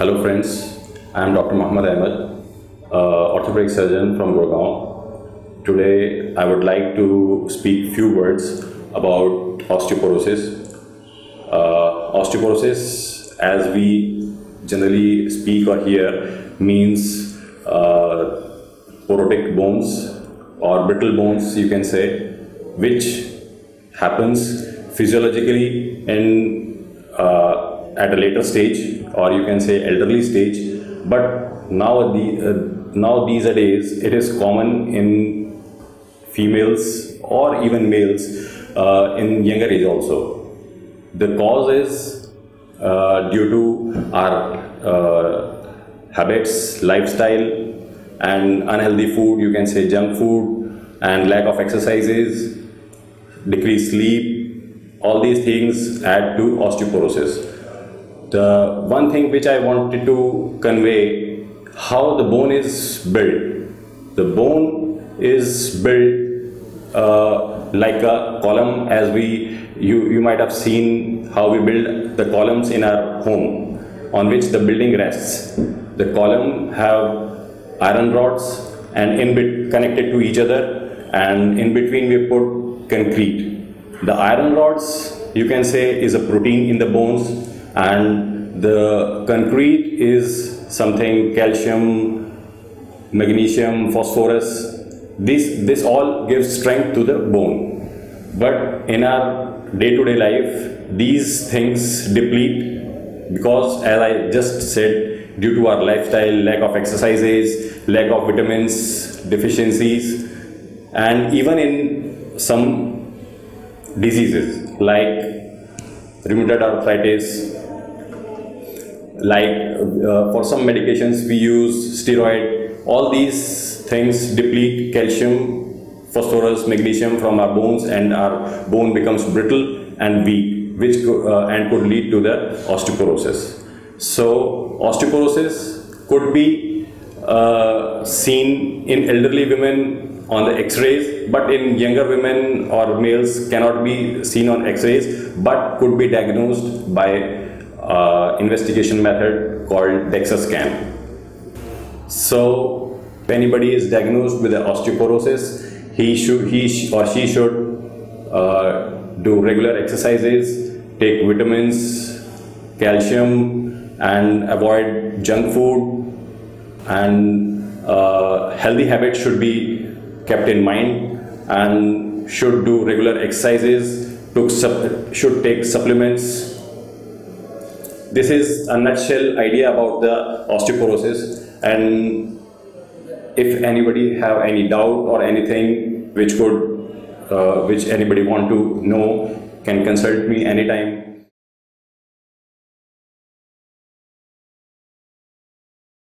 hello friends, I am Dr. Mohammad Ahmed, uh, orthopedic surgeon from Gurgaon. Today I would like to speak few words about osteoporosis. Uh, osteoporosis, as we generally speak or hear, means uh, porotic bones or brittle bones, you can say, which happens physiologically in uh, at a later stage or you can say elderly stage. But now the uh, now these days it is common in females or even males uh, in younger age also. The cause is uh, due to our uh, habits lifestyle and unhealthy food you can say junk food and lack of exercises decreased sleep all these things add to osteoporosis the one thing which I wanted to convey how the bone is built. The bone is built uh, like a column as we you, you might have seen how we build the columns in our home on which the building rests. The column have iron rods and in bit connected to each other and in between we put concrete. The iron rods you can say is a protein in the bones and the concrete is something calcium, magnesium, phosphorus. This, this all gives strength to the bone. But in our day-to-day life, these things deplete because as I just said, due to our lifestyle, lack of exercises, lack of vitamins, deficiencies, and even in some diseases like rheumatoid arthritis, like uh, for some medications we use steroid. All these things deplete calcium phosphorus magnesium from our bones and our bone becomes brittle and weak which uh, and could lead to the osteoporosis. So osteoporosis could be uh, seen in elderly women on the x-rays but in younger women or males cannot be seen on x-rays but could be diagnosed by uh, investigation method called DEXA scan. So, if anybody is diagnosed with osteoporosis, he should he or she should uh, do regular exercises, take vitamins, calcium, and avoid junk food. And uh, healthy habits should be kept in mind, and should do regular exercises. Should take supplements this is a nutshell idea about the osteoporosis. And if anybody have any doubt or anything which could uh, which anybody want to know can consult me anytime